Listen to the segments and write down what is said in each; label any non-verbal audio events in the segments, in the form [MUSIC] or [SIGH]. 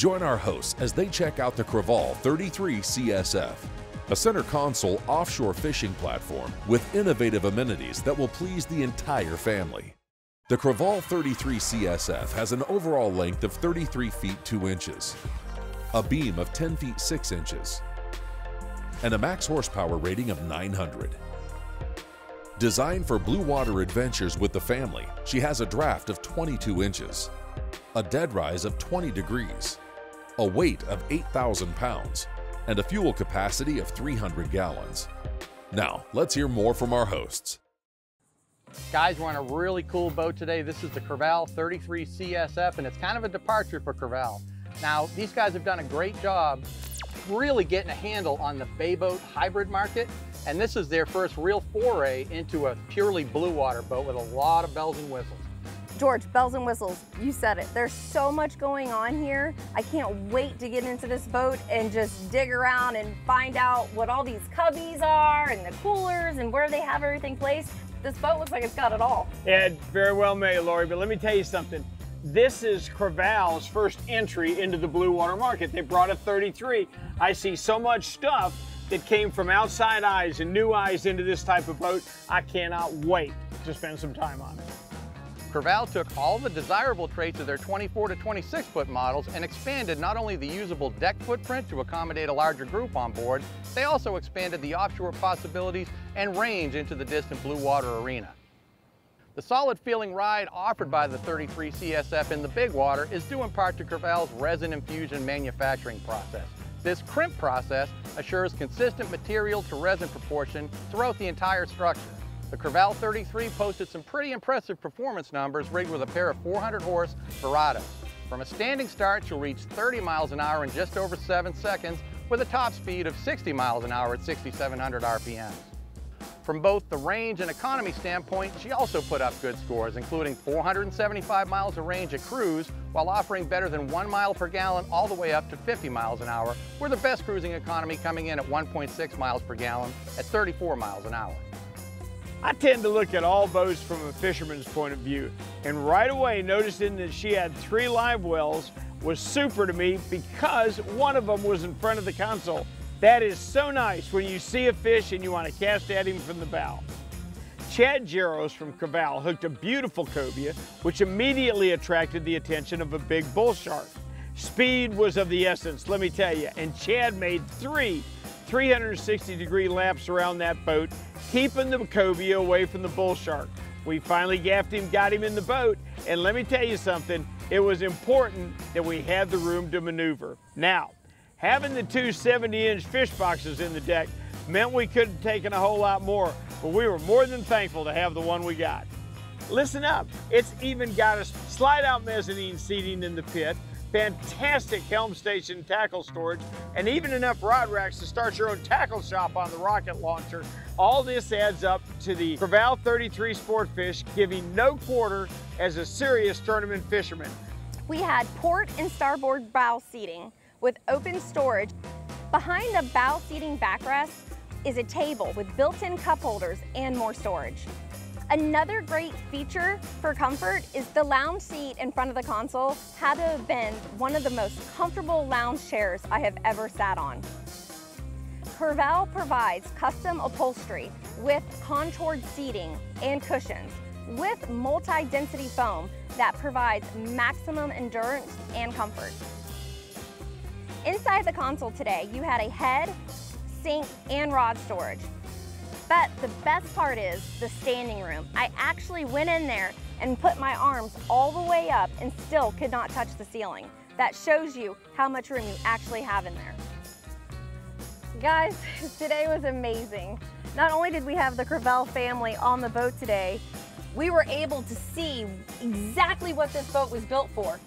Join our hosts as they check out the Crevalle 33 CSF, a center console offshore fishing platform with innovative amenities that will please the entire family. The Crevalle 33 CSF has an overall length of 33 feet 2 inches, a beam of 10 feet 6 inches, and a max horsepower rating of 900. Designed for blue water adventures with the family, she has a draft of 22 inches, a dead rise of 20 degrees, a weight of 8,000 pounds, and a fuel capacity of 300 gallons. Now, let's hear more from our hosts. Guys, we're on a really cool boat today. This is the Crevalle 33 CSF, and it's kind of a departure for Crevalle. Now, these guys have done a great job really getting a handle on the bay boat hybrid market, and this is their first real foray into a purely blue water boat with a lot of bells and whistles. George, bells and whistles, you said it. There's so much going on here. I can't wait to get into this boat and just dig around and find out what all these cubbies are and the coolers and where they have everything placed. This boat looks like it's got it all. Yeah, very well may, Lori, but let me tell you something. This is Crevalle's first entry into the blue water market. They brought a 33. I see so much stuff that came from outside eyes and new eyes into this type of boat. I cannot wait to spend some time on it. Crevalle took all the desirable traits of their 24 to 26 foot models and expanded not only the usable deck footprint to accommodate a larger group on board, they also expanded the offshore possibilities and range into the distant blue water arena. The solid feeling ride offered by the 33 CSF in the big water is due in part to Crevalle's resin infusion manufacturing process. This crimp process assures consistent material to resin proportion throughout the entire structure. The Crevalle 33 posted some pretty impressive performance numbers rigged with a pair of 400 horse Verados. From a standing start, you'll reach 30 miles an hour in just over seven seconds with a top speed of 60 miles an hour at 6,700 RPMs. From both the range and economy standpoint, she also put up good scores, including 475 miles of range at cruise, while offering better than one mile per gallon all the way up to 50 miles an hour, with the best cruising economy coming in at 1.6 miles per gallon at 34 miles an hour. I tend to look at all boats from a fisherman's point of view, and right away noticing that she had three live wells was super to me because one of them was in front of the console. That is so nice when you see a fish and you want to cast at him from the bow. Chad Jaros from Crevalle hooked a beautiful cobia, which immediately attracted the attention of a big bull shark. Speed was of the essence, let me tell you, and Chad made three 360 degree laps around that boat, keeping the cobia away from the bull shark. We finally gaffed him, got him in the boat, and let me tell you something, it was important that we had the room to maneuver. Now, having the two 70 inch fish boxes in the deck meant we could have taken a whole lot more, but we were more than thankful to have the one we got. Listen up, it's even got a slide out mezzanine seating in the pit, fantastic helm station tackle storage, and even enough rod racks to start your own tackle shop on the rocket launcher. All this adds up to the Crevalle 33 Sportfish giving no quarter as a serious tournament fisherman. We had port and starboard bow seating with open storage. Behind the bow seating backrest is a table with built-in cup holders and more storage. Another great feature for comfort is the lounge seat in front of the console had to have been one of the most comfortable lounge chairs I have ever sat on. Crevalle provides custom upholstery with contoured seating and cushions with multi-density foam that provides maximum endurance and comfort. Inside the console today, you had a head, sink, and rod storage. But the best part is the standing room. I actually went in there and put my arms all the way up and still could not touch the ceiling. That shows you how much room you actually have in there. Guys, [LAUGHS] today was amazing. Not only did we have the Crevalle family on the boat today, we were able to see exactly what this boat was built for.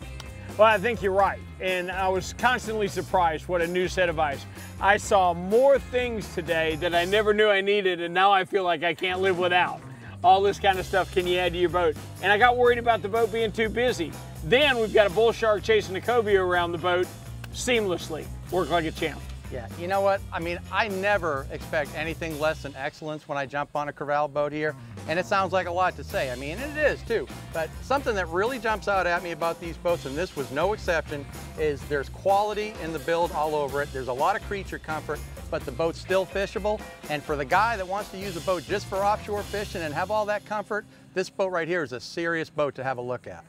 Well, I think you're right. And I was constantly surprised what a new set of eyes. I saw more things today that I never knew I needed, and now I feel like I can't live without. All this kind of stuff can you add to your boat? And I got worried about the boat being too busy. Then we've got a bull shark chasing a cobia around the boat seamlessly. Work like a champ. Yeah, you know what? I mean, I never expect anything less than excellence when I jump on a corral boat here. And it sounds like a lot to say. I mean, it is too. But something that really jumps out at me about these boats, and this was no exception, is there's quality in the build all over it. There's a lot of creature comfort, but the boat's still fishable. And for the guy that wants to use a boat just for offshore fishing and have all that comfort, this boat right here is a serious boat to have a look at.